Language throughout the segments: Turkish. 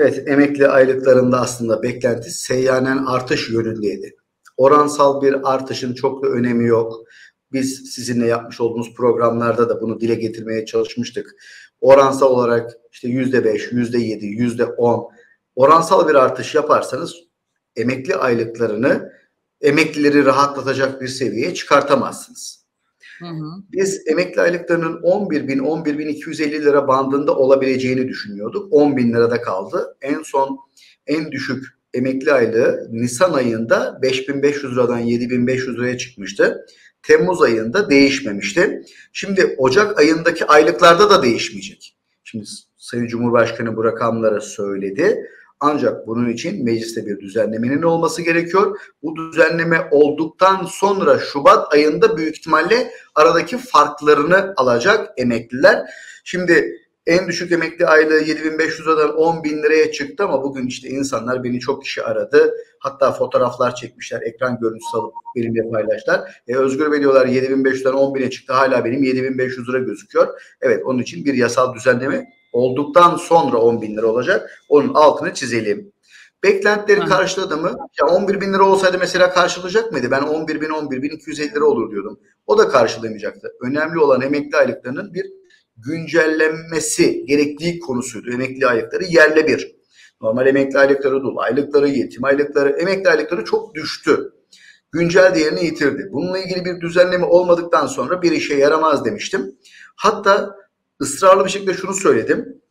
Evet, emekli aylıklarında aslında beklenti seyyanen artış yönündeydi. Oransal bir artışın çok da önemi yok. Biz sizinle yapmış olduğumuz programlarda da bunu dile getirmeye çalışmıştık. Oransal olarak işte yüzde beş, yüzde yedi, yüzde on oransal bir artış yaparsanız emekli aylıklarını emeklileri rahatlatacak bir seviyeye çıkartamazsınız. Biz emekli aylıklarının 11 bin 11 bin 250 lira bandında olabileceğini düşünüyorduk. 10 bin lirada kaldı. En son en düşük emekli aylığı Nisan ayında 5500 liradan 7500 liraya çıkmıştı. Temmuz ayında değişmemişti. Şimdi Ocak ayındaki aylıklarda da değişmeyecek. Şimdi Sayın Cumhurbaşkanı bu rakamları söyledi. Ancak bunun için mecliste bir düzenlemenin olması gerekiyor. Bu düzenleme olduktan sonra Şubat ayında büyük ihtimalle aradaki farklarını alacak emekliler. Şimdi en düşük emekli aylığı 7500 liradan 10 bin liraya çıktı ama bugün işte insanlar beni çok kişi aradı. Hatta fotoğraflar çekmişler, ekran görüntüsü alıp benimle paylaştılar. E, Özgür Bey diyorlar 7500'den 10 bine çıktı hala benim 7500 lira gözüküyor. Evet onun için bir yasal düzenleme olduktan sonra 10 bin lira olacak. Onun altını çizelim. Beklentileri Hı. karşıladı mı? Ya 11 bin lira olsaydı mesela karşılayacak mıydı? Ben 11 bin 11 bin 250 lira olur diyordum. O da karşılamayacaktı. Önemli olan emekli aylıklarının bir güncellenmesi gerektiği konusuydu. Emekli aylıkları yerle bir. Normal emekli aylıkları, dul aylıkları, yetim aylıkları, emekli aylıkları çok düştü. Güncel değerini yitirdi. Bununla ilgili bir düzenleme olmadıktan sonra bir işe yaramaz demiştim. Hatta ısrarlı bir şekilde şunu söyledim.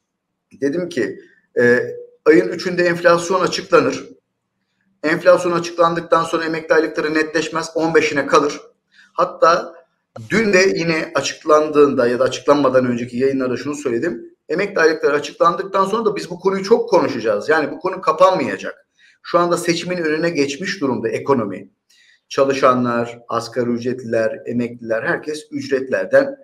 Dedim ki e, ayın 3'ünde enflasyon açıklanır. Enflasyon açıklandıktan sonra emekli aylıkları netleşmez 15'ine kalır. Hatta dün de yine açıklandığında ya da açıklanmadan önceki yayınlarda şunu söyledim. Emekli aylıkları açıklandıktan sonra da biz bu konuyu çok konuşacağız. Yani bu konu kapanmayacak. Şu anda seçimin önüne geçmiş durumda ekonomi. Çalışanlar, asgari ücretliler, emekliler herkes ücretlerden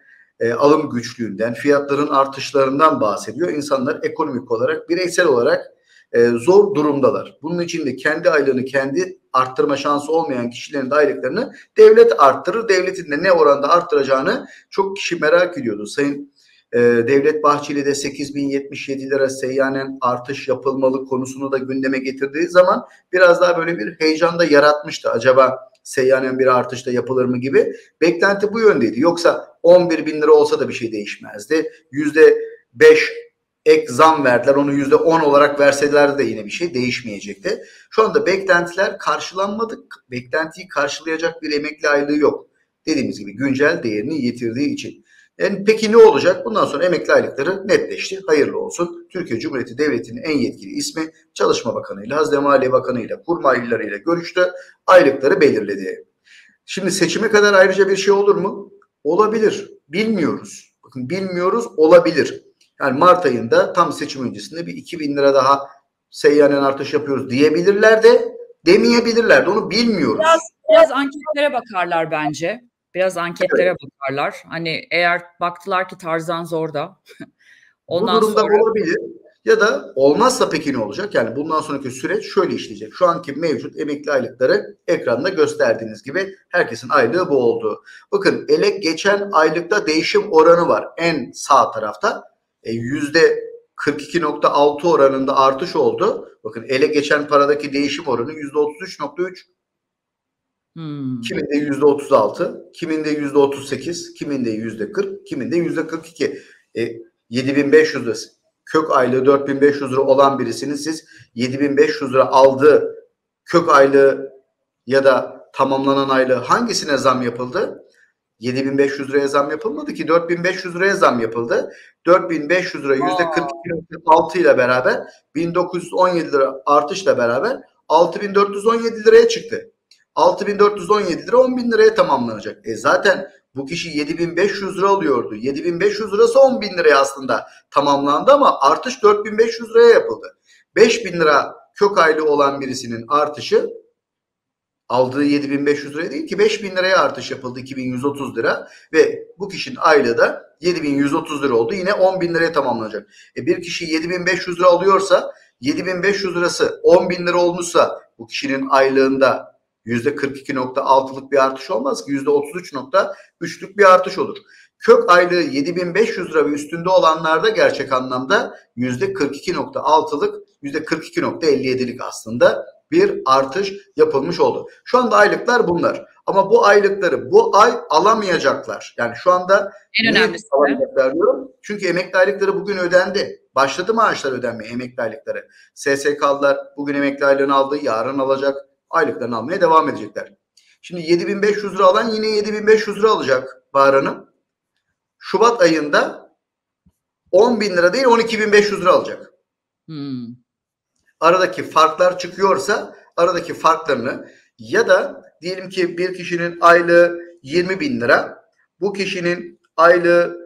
e, alım güçlüğünden, fiyatların artışlarından bahsediyor. İnsanlar ekonomik olarak, bireysel olarak e, zor durumdalar. Bunun için de kendi aylığını kendi arttırma şansı olmayan kişilerin de aylıklarını devlet arttırır. Devletin de ne oranda arttıracağını çok kişi merak ediyordu. Sayın e, Devlet Bahçeli de 8077 lira seyyanen artış yapılmalı konusunu da gündeme getirdiği zaman biraz daha böyle bir heyecan da yaratmıştı. Acaba seyyanen bir artış da yapılır mı gibi. Beklenti bu yöndeydi. Yoksa 11 bin lira olsa da bir şey değişmezdi. Yüzde 5 ek zam verdiler. Onu yüzde 10 olarak verseler de yine bir şey değişmeyecekti. Şu anda beklentiler karşılanmadık. Beklentiyi karşılayacak bir emekli aylığı yok. Dediğimiz gibi güncel değerini yitirdiği için. Yani peki ne olacak? Bundan sonra emekli aylıkları netleşti. Hayırlı olsun. Türkiye Cumhuriyeti Devleti'nin en yetkili ismi Çalışma Bakanı ile, Hazine Maliye Bakanı ile, kurmayları ile görüştü. Aylıkları belirledi. Şimdi seçime kadar ayrıca bir şey olur mu? Olabilir. Bilmiyoruz. Bakın bilmiyoruz olabilir. Yani Mart ayında tam seçim öncesinde bir 2000 lira daha seyyanen artış yapıyoruz diyebilirler de demeyebilirler de onu bilmiyoruz. Biraz, biraz anketlere bakarlar bence. Biraz anketlere evet. bakarlar. Hani eğer baktılar ki Tarzan zorda. Ondan Bu durumda sonra... olabilir. Ya da olmazsa peki ne olacak? Yani bundan sonraki süreç şöyle işleyecek. Şu anki mevcut emekli aylıkları ekranda gösterdiğiniz gibi herkesin aylığı bu oldu. Bakın ele geçen aylıkta değişim oranı var. En sağ tarafta e, yüzde 42.6 oranında artış oldu. Bakın ele geçen paradaki değişim oranı yüzde 33.3. Hmm. Kiminde yüzde 36, kiminde yüzde 38, kiminde yüzde 40, kiminde yüzde 42. E, 7500 lira kök aylığı 4500 lira olan birisinin siz 7500 lira aldığı kök aylığı ya da tamamlanan aylığı hangisine zam yapıldı? 7500 liraya zam yapılmadı ki 4500 liraya zam yapıldı. 4500 lira yüzde 42.6 ile beraber 1917 lira artışla beraber 6417 liraya çıktı. 6417 lira 10 bin liraya tamamlanacak. E zaten bu kişi 7500 lira alıyordu. 7500 lirası 10 bin liraya aslında tamamlandı ama artış 4500 liraya yapıldı. 5000 lira kök aylı olan birisinin artışı aldığı 7500 liraya değil ki 5000 liraya artış yapıldı 2130 lira ve bu kişinin aylığı da 7130 lira oldu. Yine 10 bin liraya tamamlanacak. E bir kişi 7500 lira alıyorsa 7500 lirası 10 bin lira olmuşsa bu kişinin aylığında %42.6'lık bir artış olmaz ki %33.3'lük bir artış olur. Kök aylığı 7500 lira ve üstünde olanlarda gerçek anlamda %42.6'lık %42.57'lik aslında bir artış yapılmış oldu. Şu anda aylıklar bunlar. Ama bu aylıkları bu ay alamayacaklar. Yani şu anda en önemlisi diyorum. Çünkü emekli aylıkları bugün ödendi. Başladı maaşlar ödenmeye emekli aylıkları. SSK'lılar bugün emekli aylığını aldı, yarın alacak. Aylıklarını almaya devam edecekler. Şimdi 7500 lira alan yine 7500 lira alacak Bahar Hanım. Şubat ayında 10 bin lira değil 12.500 lira alacak. Hmm. Aradaki farklar çıkıyorsa aradaki farklarını ya da diyelim ki bir kişinin aylığı 20 bin lira bu kişinin aylığı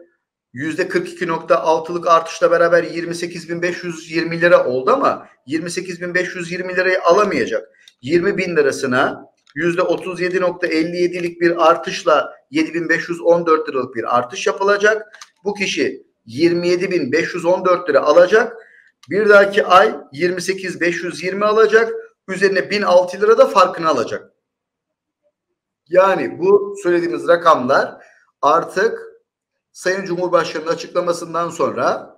%42.6'lık artışla beraber 28.520 lira oldu ama 28.520 lirayı alamayacak. 20 bin lirasına %37.57'lik bir artışla 7514 liralık bir artış yapılacak. Bu kişi 27.514 lira alacak. Bir dahaki ay 28.520 alacak. Üzerine 1006 lira da farkını alacak. Yani bu söylediğimiz rakamlar artık Sayın Cumhurbaşkanı'nın açıklamasından sonra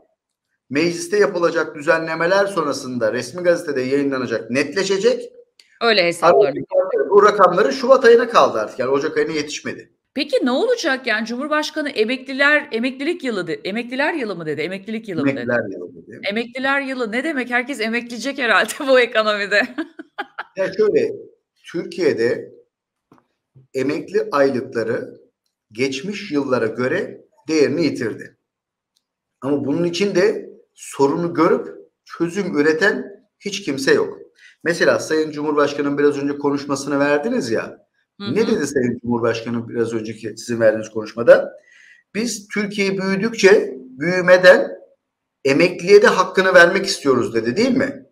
mecliste yapılacak düzenlemeler sonrasında resmi gazetede yayınlanacak, netleşecek. Öyle hesaplarını. Bu rakamları Şubat ayına kaldı artık. Yani Ocak ayına yetişmedi. Peki ne olacak yani Cumhurbaşkanı emekliler emeklilik yılı dedi. Emekliler yılı mı dedi? Emeklilik yılı mı dedi? Emekliler yılı dedi. Emekliler yılı ne demek? Herkes emekleyecek herhalde bu ekonomide. ya şöyle Türkiye'de emekli aylıkları geçmiş yıllara göre değerini yitirdi. Ama bunun için de sorunu görüp çözüm üreten hiç kimse yok. Mesela Sayın Cumhurbaşkanı'nın biraz önce konuşmasını verdiniz ya. Hı hı. Ne dedi Sayın Cumhurbaşkanı biraz önceki sizin verdiğiniz konuşmada? Biz Türkiye büyüdükçe büyümeden emekliye de hakkını vermek istiyoruz dedi değil mi?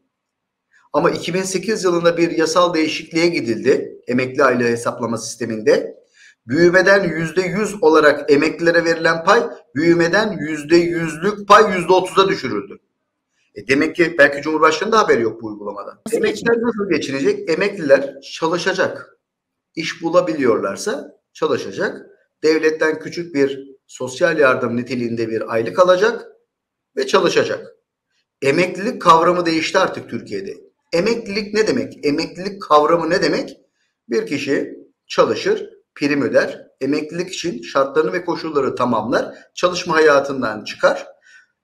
Ama 2008 yılında bir yasal değişikliğe gidildi emekli aylığı hesaplama sisteminde. Büyümeden yüzde yüz olarak emeklilere verilen pay büyümeden yüzde yüzlük pay yüzde otuza düşürüldü. E demek ki belki Cumhurbaşkanı da haberi yok bu uygulamadan. Emekliler nasıl geçinecek? Emekliler çalışacak. İş bulabiliyorlarsa çalışacak. Devletten küçük bir sosyal yardım niteliğinde bir aylık alacak ve çalışacak. Emeklilik kavramı değişti artık Türkiye'de. Emeklilik ne demek? Emeklilik kavramı ne demek? Bir kişi çalışır, prim öder, emeklilik için şartlarını ve koşulları tamamlar, çalışma hayatından çıkar.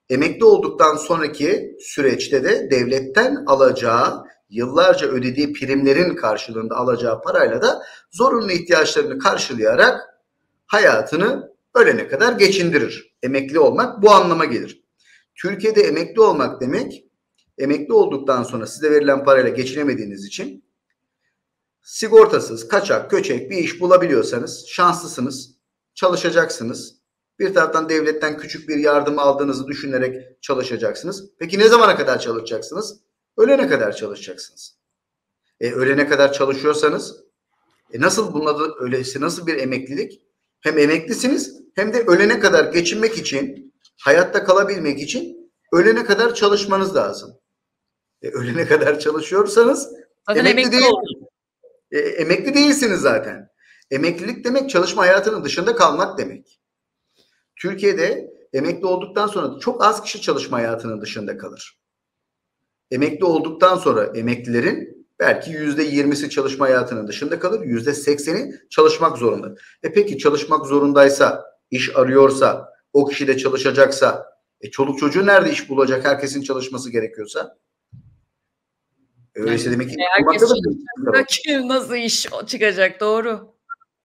Emekli olduktan sonraki süreçte de devletten alacağı yıllarca ödediği primlerin karşılığında alacağı parayla da zorunlu ihtiyaçlarını karşılayarak hayatını ölene kadar geçindirir. Emekli olmak bu anlama gelir. Türkiye'de emekli olmak demek emekli olduktan sonra size verilen parayla geçinemediğiniz için sigortasız, kaçak, köçek bir iş bulabiliyorsanız şanslısınız, çalışacaksınız. Bir taraftan devletten küçük bir yardım aldığınızı düşünerek çalışacaksınız. Peki ne zamana kadar çalışacaksınız? Ölene kadar çalışacaksınız. E, ölene kadar çalışıyorsanız e, nasıl bunun adı öyleyse nasıl bir emeklilik? Hem emeklisiniz hem de ölene kadar geçinmek için, hayatta kalabilmek için ölene kadar çalışmanız lazım. E, ölene kadar çalışıyorsanız zaten emekli, emekli değil. E, emekli değilsiniz zaten. Emeklilik demek çalışma hayatının dışında kalmak demek. Türkiye'de emekli olduktan sonra çok az kişi çalışma hayatının dışında kalır. Emekli olduktan sonra emeklilerin belki yüzde yirmisi çalışma hayatının dışında kalır. Yüzde sekseni çalışmak zorunda. E peki çalışmak zorundaysa, iş arıyorsa, o kişi de çalışacaksa, e çoluk çocuğu nerede iş bulacak herkesin çalışması gerekiyorsa? Öyleyse yani, demek ki herkes çalışacak, nasıl iş çıkacak doğru.